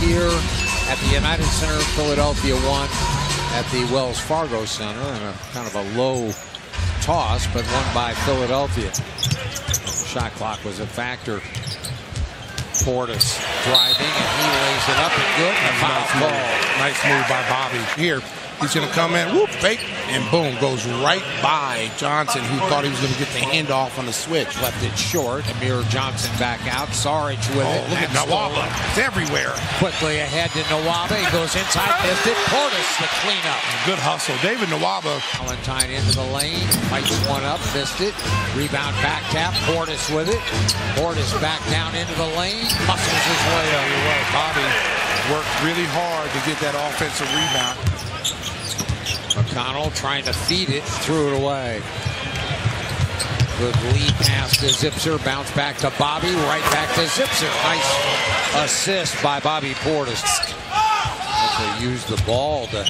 here at the United Center. Philadelphia won at the Wells Fargo Center in a kind of a low toss, but won by Philadelphia. Shot clock was a factor. Portis driving, and he lays it up and good. Foul nice move. Nice move by Bobby. Here, he's going to come in, whoop, fake, and boom, goes right by Johnson, who thought he was going to get the handoff on the switch. Left it short. Amir Johnson back out. Saric with Oh, it. look at Nwaba. It's everywhere. Quickly ahead to Nwaba. He goes inside. Missed it. Portis the cleanup. Good hustle. David Nwaba. Valentine into the lane. Fights one up. Missed it. Rebound back tap. Portis with it. Portis back down into the lane. Muscles his way up. You're right. Bobby worked really hard to get that offensive rebound. McConnell trying to feed it. Threw it away. Good lead pass to Zipser. Bounce back to Bobby. Right back to Zipser. Nice assist by Bobby Portis. They used the ball to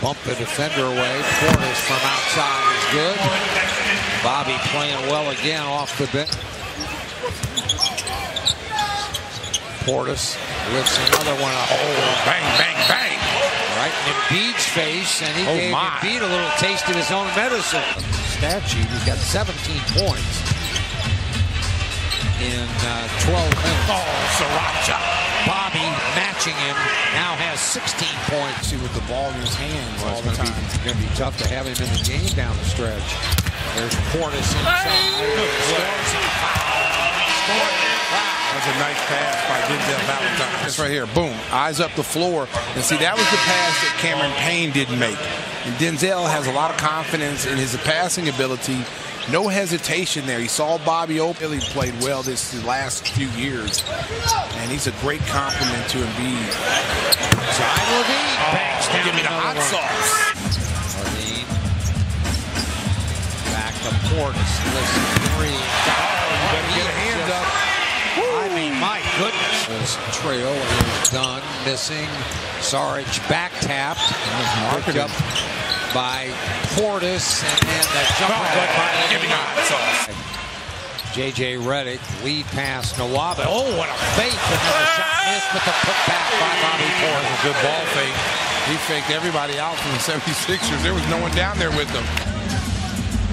bump the defender away. Portis from outside is good. Bobby playing well again off the bench. Portis lifts another one up. Oh, bang. Right in Embiid's face, and he Oh, gave my. Embiid a little taste of his own medicine. Stat sheet, he's got 17 points in uh, 12 minutes. Oh, Sriracha. Bobby matching him now has 16 points. See with the ball in his hands Well, all it's the going time. to be, gonna be tough to have him in the game down the stretch. There's Portis inside. Storms and foul. Storm and foul. That's a nice pass by Denzel Valentine. That's right here. Boom. Eyes up the floor. And see, that was the pass that Cameron Payne didn't make. And Denzel has a lot of confidence in his passing ability. No hesitation there. He saw Bobby open. He played well this last few years. And he's a great compliment to Embiid. Zion LaVine bangs down Give me the hot one. sauce. LaVine. Back to Portis. Lifts three. You better get a hand up. I mean, my goodness. This trail is done. Missing. Saric back tapped. Picked up by Portis. And then the jumper good by Give me hot sauce. J.J. Redick, lead pass, Nwaba. Oh, what a fake. And then the shot missed, but the putback by Bobby Portis. A good ball fake. He faked everybody out from the 76ers. There was no one down there with them.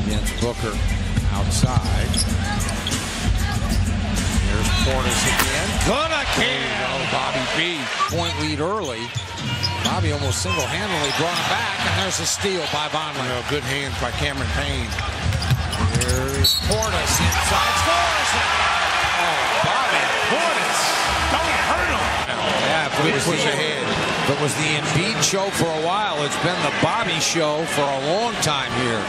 Against Booker outside. There's Portis again. Good again. Oh, Bobby B. Point lead early. Bobby almost single-handedly brought him back, and there's a steal by You know, good hands by Cameron Payne. Here's Portis inside scores. Oh, Bobby Portis. Don't hurt him. Yeah, if it, was push the, ahead. it was the Embiid show for a while, it's been the Bobby show for a long time here.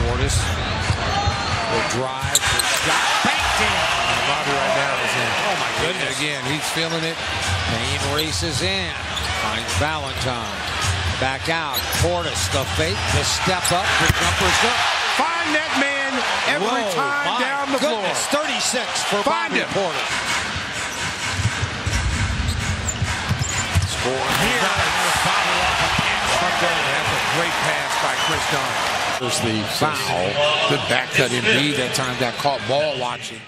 Portis, the drive, the shot, banked in. Bobby right now is in. Oh my goodness! Again, he's feeling it. Payne races in, finds Valentine, back out. Portis, the fake, the step up, the jumper's good. Find that man every Whoa, time down the goodness, floor. 36 for Find Bobby him. Portis. Score here. That's a great pass by Kris Dunn. There's the foul. Good back cut Embiid that time got caught ball watching.